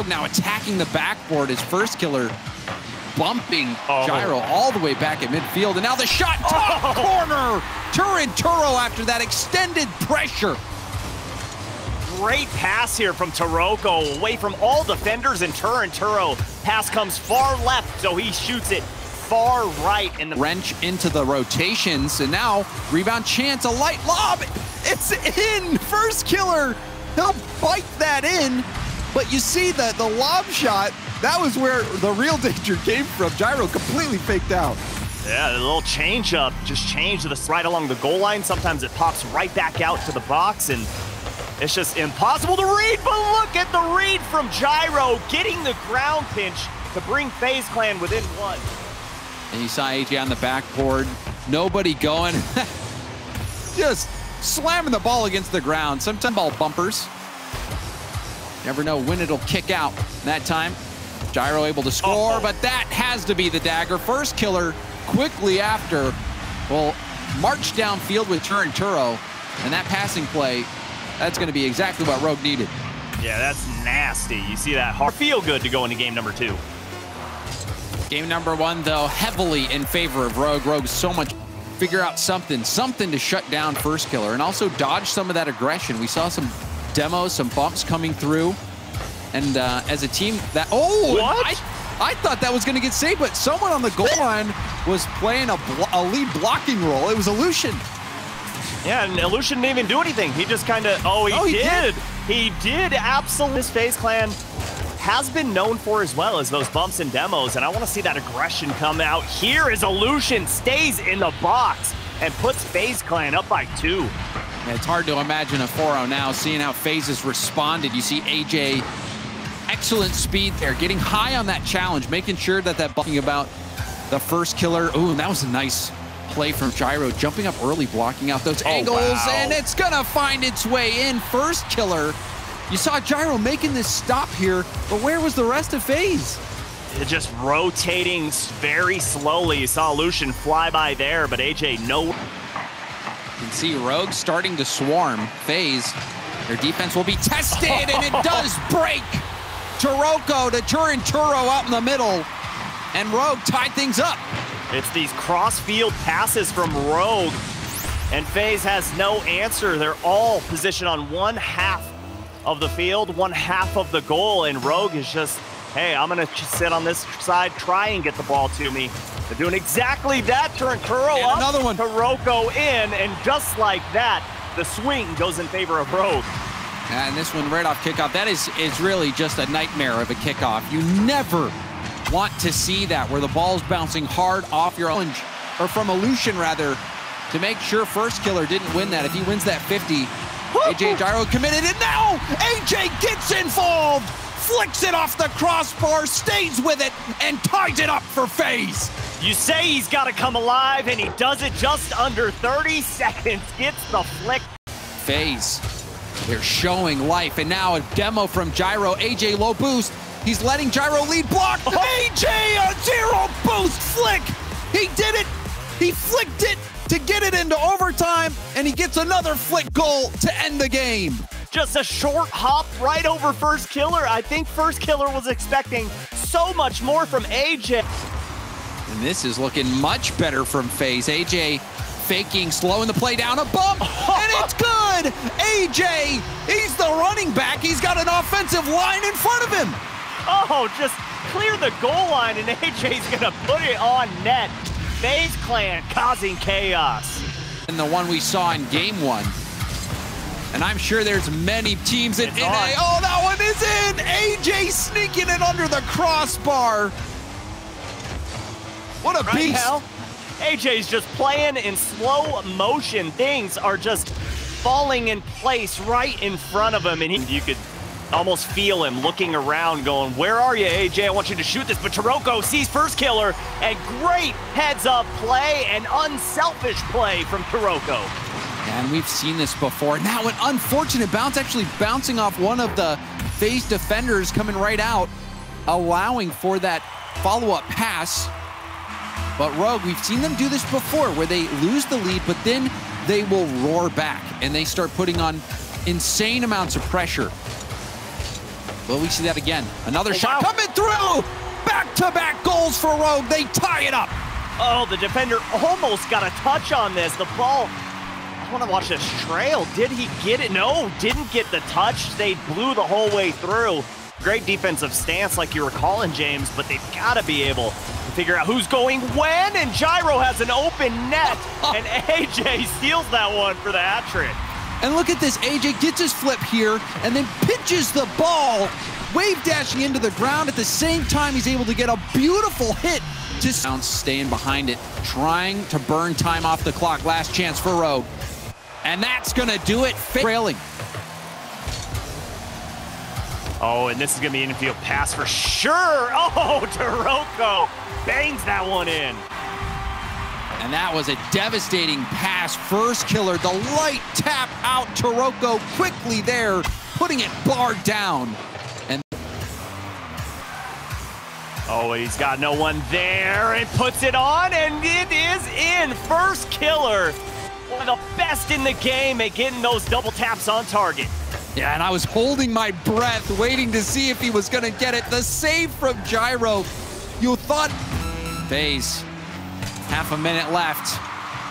Rogue now attacking the backboard as first killer bumping Oh. Gyro all the way back at midfield. And now the shot, oh. top Oh. corner. Turinturo after that extended pressure. Great pass here from Taroco, away from all defenders and Turinturo. Pass comes far left, so he shoots it far right in the Wrench into the rotations. And now rebound chance, a light lob. It's in. First killer. He'll bite that in. But you see that the lob shot, that was where the real danger came from. Gyro completely faked out. Yeah, a little change up, just change to the right along the goal line. Sometimes it pops right back out to the box, and it's just impossible to read. But look at the read from Gyro, getting the ground pinch to bring FaZe Clan within one. And you saw AJ on the backboard. Nobody going. Just slamming the ball against the ground. Sometimes ball bumpers. Never know when it'll kick out. That time, Gyro able to score, Uh-oh. but that has to be the dagger. First killer quickly after will march downfield with Turinturo. And that passing play, that's going to be exactly what Rogue needed. Yeah, that's nasty. You see that hard feel good to go into game number two. Game number one, though, heavily in favor of Rogue. Rogue so much figure out something, something to shut down First Killer and also dodge some of that aggression. We saw some demos, some bumps coming through. And uh, as a team, that oh, What? I, I thought that was going to get saved, but someone on the goal line was playing a, blo- a lead blocking role. It was Illusion. Yeah, and Illusion didn't even do anything. He just kind of, oh, he, Oh, he did. did. He did. Absolutely. This FaZe Clan has been known for as well as those bumps and demos, and I want to see that aggression come out. Here is Illusion stays in the box and puts FaZe Clan up by two. Yeah, it's hard to imagine a 4-0 now, seeing how FaZe's responded. You see AJ, excellent speed there, getting high on that challenge, making sure that that bucking about the first killer. Ooh, that was a nice play from Gyro, jumping up early, blocking out those Oh, angles, wow. and it's gonna find its way in. First killer. You saw Gyro making this stop here, but where was the rest of FaZe? Just rotating very slowly. You saw Illusion fly by there, but AJ no. You can see Rogue starting to swarm. FaZe, their defense will be tested, and it does break. Taroco to Turinturo out in the middle, and Rogue tied things up. It's these cross-field passes from Rogue, and FaZe has no answer. They're all positioned on one half of the field, one half of the goal, and Rogue is just, hey, I'm gonna just sit on this side, try and get the ball to me. They're doing exactly that. Turinturo And up, another one. Taroco in, and just like that, the swing goes in favor of Rogue. And this one right off kickoff, that is, is really just a nightmare of a kickoff. You never want to see that where the ball's bouncing hard off your own, or from Illusion rather, to make sure First Killer didn't win that. If he wins that 50, AJ Gyro committed, and now AJ gets involved, flicks it off the crossbar, stays with it, and ties it up for FaZe. You say he's got to come alive, and he does it just under 30 seconds. Gets the flick FaZe, they're showing life, and now a demo from Gyro, AJ low boost. He's letting Gyro lead block. AJ a zero boost flick. He did it. He flicked it to get it into overtime, and he gets another flick goal to end the game. Just a short hop right over first killer. I think first killer was expecting so much more from AJ. And this is looking much better from FaZe. AJ faking, slowing the play down, a bump, and it's good. AJ, he's the running back. He's got an offensive line in front of him. Oh, just clear the goal line and AJ's gonna put it on net. FaZe Clan causing chaos. and the one we saw in game one. And I'm sure there's many teams in It's NA. on. Oh, that one is in! AJ sneaking it under the crossbar. What a Right beast. now, AJ's just playing in slow motion. Things are just falling in place right in front of him, and he, you could almost feel him looking around, going, "Where are you, AJ? I want you to shoot this." But Taroco sees first killer, and great heads-up play and unselfish play from Taroco. And we've seen this before. Now an unfortunate bounce, actually bouncing off one of the FaZe defenders coming right out, allowing for that follow-up pass. But Rogue, we've seen them do this before where they lose the lead, but then they will roar back and they start putting on insane amounts of pressure. Will we see that again? Another Oh, shot wow. coming through! Back-to-back goals for Rogue. They tie it up. Oh, the defender almost got a touch on this. The ball. I want to watch this trail. Did he get it? No, didn't get the touch. They blew the whole way through. Great defensive stance, like you were calling, James, but they've got to be able to figure out who's going when. And Gyro has an open net, and AJ steals that one for the hat trick. And look at this. AJ gets his flip here and then pitches the ball, wave dashing into the ground. At the same time, he's able to get a beautiful hit. Just staying behind it, trying to burn time off the clock. Last chance for Rogue. And that's going to do it. Trailing. Oh, and this is going to be an infield pass for sure. Oh, Taroco bangs that one in. And that was a devastating pass. First killer, the light tap out. Taroco quickly there, putting it barred down. And Oh, he's got no one there and puts it on, and it is in. First killer. One of the best in the game at getting those double taps on target. yeah, and I was holding my breath, waiting to see if he was going to get it. The save from Gyro. You thought. FaZe. Half a minute left.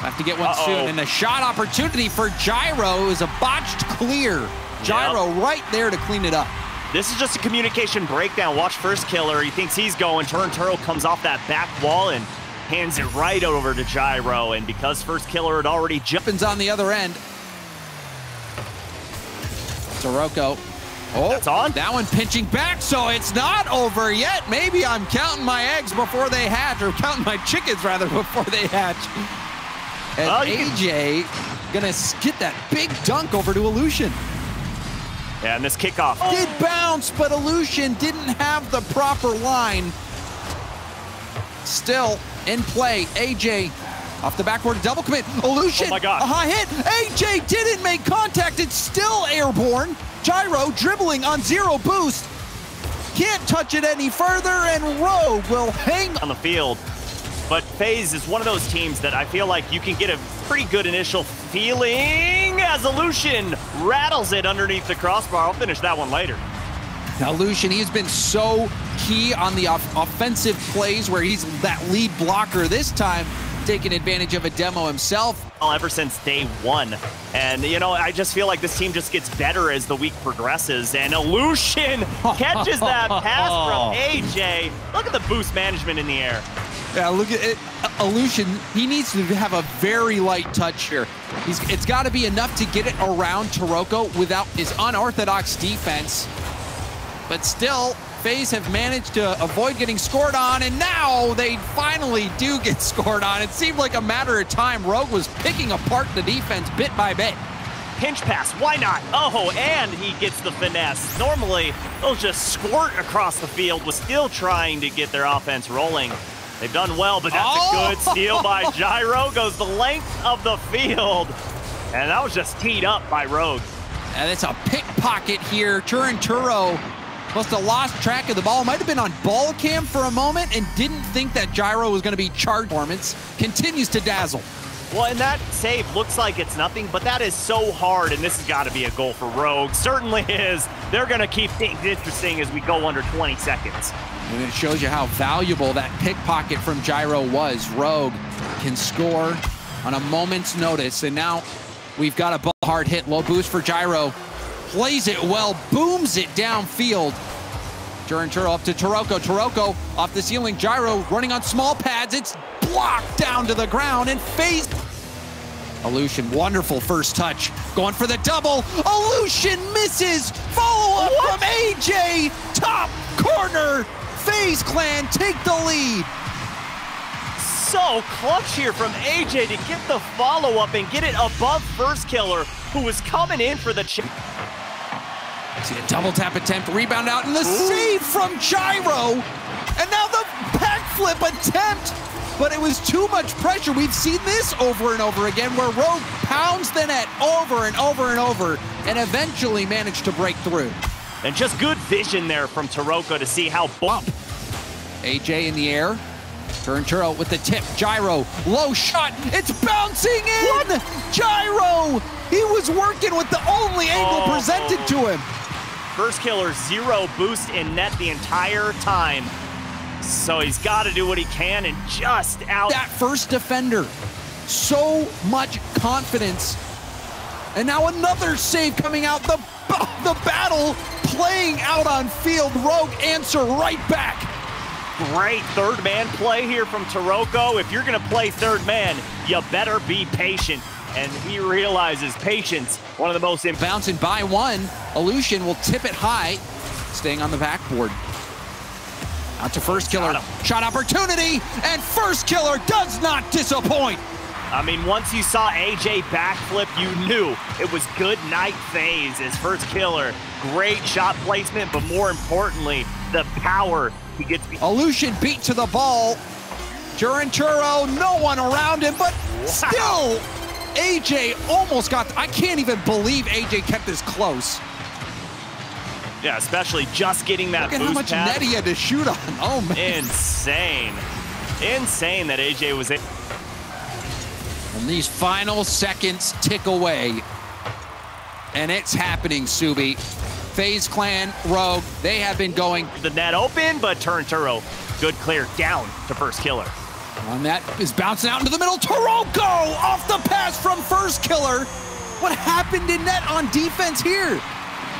Have to get one Uh-oh. soon. And the shot opportunity for Gyro is a botched clear. Gyro right there to clean it up. This is just a communication breakdown. Watch first killer. He thinks he's going. Turinturo comes off that back wall and hands it right over to Gyro. And because first killer had already jumped. On the other end. Sirocco. Oh, That's on. That one pinching back, so it's not over yet. Maybe I'm counting my eggs before they hatch, or counting my chickens rather before they hatch. And Well, you can- AJ gonna get that big dunk over to Illusion. Yeah, and this kickoff. Did bounce, but Illusion didn't have the proper line. Still in play, AJ off the backboard double commit. Illusion, Oh my God. a high hit. AJ didn't make contact. It's still airborne. Gyro dribbling on zero boost. Can't touch it any further, and Rogue will hang on the field. But FaZe is one of those teams that I feel like you can get a pretty good initial feeling as Illusion rattles it underneath the crossbar. I'll finish that one later. Now, Lucian, he's been so key on the off- offensive plays where he's that lead blocker this time, taking advantage of a demo himself. Well, Ever since day one. And, you know, I just feel like this team just gets better as the week progresses. And Illusion catches that pass from AJ. Look at the boost management in the air. Yeah, look at it. Uh, uh, Illusion, he needs to have a very light touch here. He's, it's got to be enough to get it around Taroco without his unorthodox defense. But still, FaZe have managed to avoid getting scored on, and now they finally do get scored on. It seemed like a matter of time. Rogue was picking apart the defense bit by bit. Pinch pass, why not? Oh, and he gets the finesse. Normally, they'll just squirt across the field with still trying to get their offense rolling. They've done well, but that's Oh! a good steal by Gyro. Goes the length of the field. And that was just teed up by Rogue. And it's a pickpocket here. Turinturo must have lost track of the ball. Might have been on ball cam for a moment and didn't think that Gyro was going to be charged. Performance continues to dazzle. Well, and that save looks like it's nothing, but that is so hard, and this has got to be a goal for Rogue. Certainly is. They're going to keep things interesting as we go under 20 seconds. And it shows you how valuable that pickpocket from Gyro was. Rogue can score on a moment's notice. And now we've got a ball hard hit. Low boost for Gyro. Plays it well, booms it downfield. Turinturo off to Taroco. Taroco off the ceiling. Gyro running on small pads. It's blocked down to the ground and phased. Illusion, wonderful first touch. Going for the double. Illusion misses. Follow up What? from AJ. Top corner. FaZe Clan take the lead. So clutch here from AJ to get the follow up and get it above First Killer, who was coming in for the. Ch- See a double tap attempt, rebound out, and the save from Gyro. And now the backflip attempt. But it was too much pressure. We've seen this over and over again where Rogue pounds the net over and over and over and eventually managed to break through. and just good vision there from Taroco to see how. Bump. AJ in the air. turn Turinturo with the tip. Gyro. Low shot. It's bouncing in. Gyro. He was working with the only angle Oh. presented to him. First killer, zero boost in net the entire time. So he's got to do what he can and just out. That first defender, so much confidence. And now another save coming out. The, the battle playing out on field. Rogue answer right back. Great third man play here from Taroco. If you're going to play third man, you better be patient. And he realizes patience, one of the most... Bouncing by one, Illusion will tip it high, staying on the backboard. Out to first killer. Shot opportunity, and first killer does not disappoint. I mean, once you saw AJ backflip, you knew it was good night FaZe as first killer. Great shot placement, but more importantly, the power he gets. Illusion beat to the ball. Turinturo, no one around him, but wow. still, AJ almost got. I can't even believe AJ kept this close. Yeah, especially just getting that Look at how much pad. net he had to shoot on. Oh, man. Insane. Insane that AJ was in. And these final seconds tick away. And it's happening, Subi. FaZe Clan, Rogue, they have been going. The net open, but turn Turinturo, good clear down to first killer. On that is bouncing out into the middle. Taroco off the pass from first killer. What happened in net on defense here?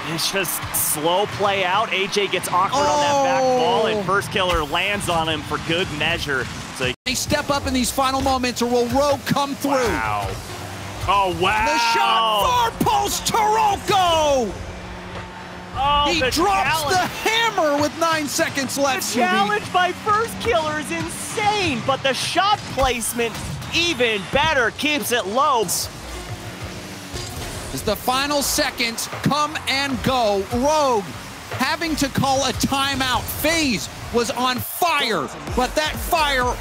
It's just slow play out. AJ gets awkward oh. on that back oh. ball, and oh. first killer lands on him for good measure. So they step up in these final moments, or will Rogue come through? Wow. Oh, wow. The shot, far post, Taroco! He the drops challenge. the hammer with nine seconds left. The challenge by first killer is insane, but the shot placement even better keeps it low. As the final seconds come and go, Rogue having to call a timeout. FaZe was on fire, but that fire